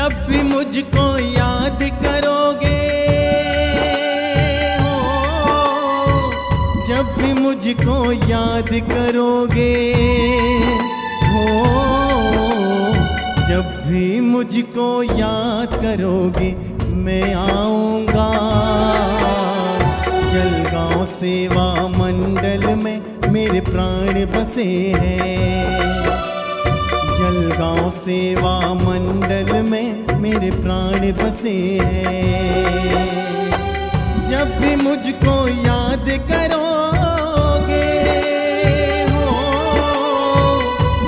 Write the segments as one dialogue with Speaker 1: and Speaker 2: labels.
Speaker 1: जब भी मुझको याद करोगे। हो, जब भी मुझको याद करोगे। हो, जब भी मुझको याद करोगे, मैं आऊँगा। जलगांव सेवा मंडल में मेरे प्राण बसे हैं। जलगांव सेवा मंडल में मेरे प्राण बसे हैं। जब भी मुझको याद करोगे हो,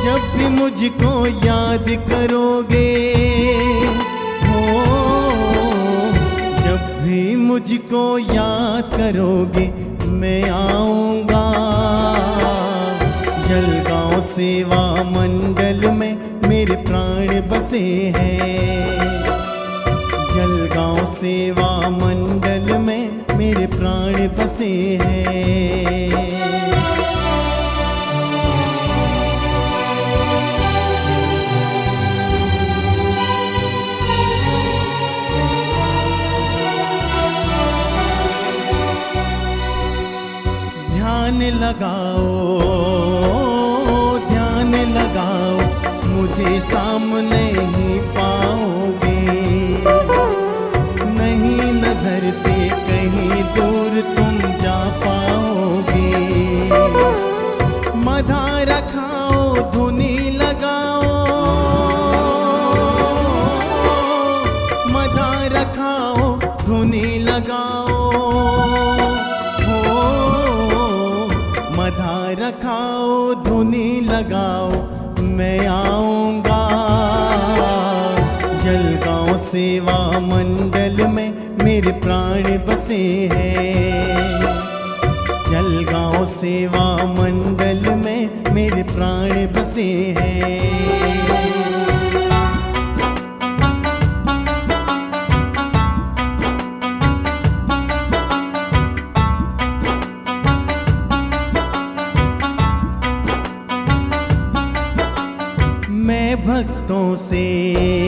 Speaker 1: जब भी मुझको याद करोगे हो, जब भी मुझको याद करोगे, मैं आऊँगा। जलगांव सेवा मंडल बसे हैं। जलगांव सेवा मंडल में मेरे प्राण बसे हैं। लगाओ। मुझे सामने ही पाओगे। नहीं नज़र से कहीं दूर तुम जा पाओगे। मधा रखाओ धुनी लगाओ। मधा रखाओ धुनी लगाओ। हो मधा रखाओ धुनी लगाओ। मैं आऊँगा सेवा मंडल में मेरे प्राण बसे हैं। जलगांव सेवा मंडल में मेरे प्राण बसे हैं। भक्तों से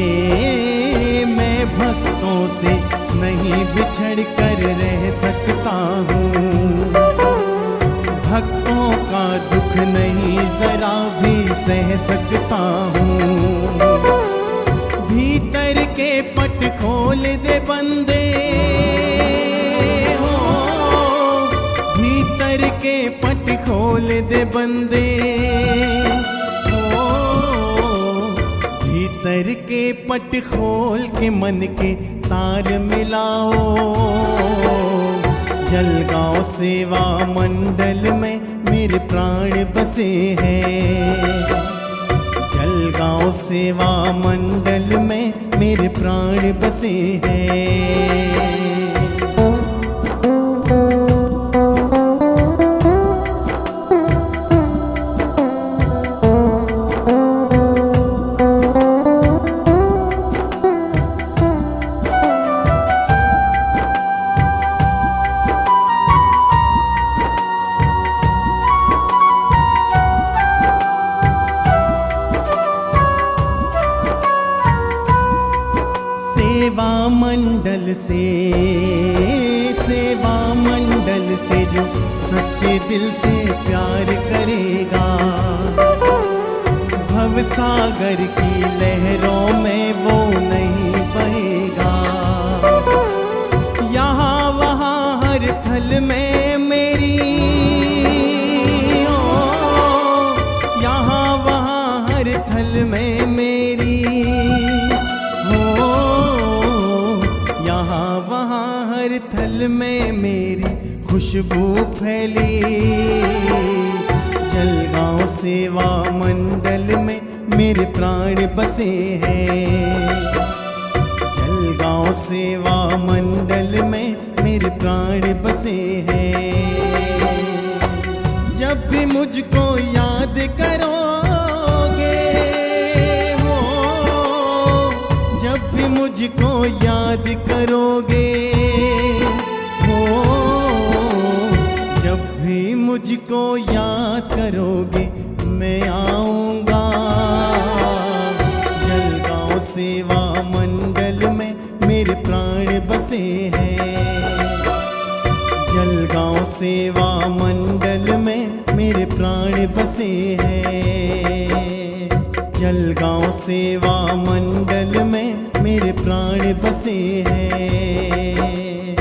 Speaker 1: से नहीं बिछड़ कर रह सकता हूँ। भक्तों का दुख नहीं जरा भी सह सकता हूँ। भीतर के पट खोल दे बंदे हो। भीतर के पट खोल दे बंदे। भीतर के पट खोल के मन के तार मिलाओ। जलगांव सेवा मंडल में मेरे प्राण बसे हैं। जलगांव सेवा मंडल में मेरे प्राण बसे हैं। सेवा मंडल से सेवा मंडल से जो सच्चे दिल से प्यार करेगा। भव सागर की लहरों में वो वहाँ हर थल में मेरी खुशबू फैली। जलगांव सेवा मंडल में मेरे प्राण बसे हैं। जलगांव सेवा मंडल में मेरे प्राण बसे हैं। जब भी मुझको याद करोगे मुझको याद करोगे? हो, जब भी मुझको याद करोगे, मैं आऊँगा। जलगांव सेवा मंडल में मेरे प्राण बसे हैं। जलगांव सेवा मंडल में मेरे प्राण बसे हैं। जलगांव सेवा मंडल में मेरे प्राण बसे हैं।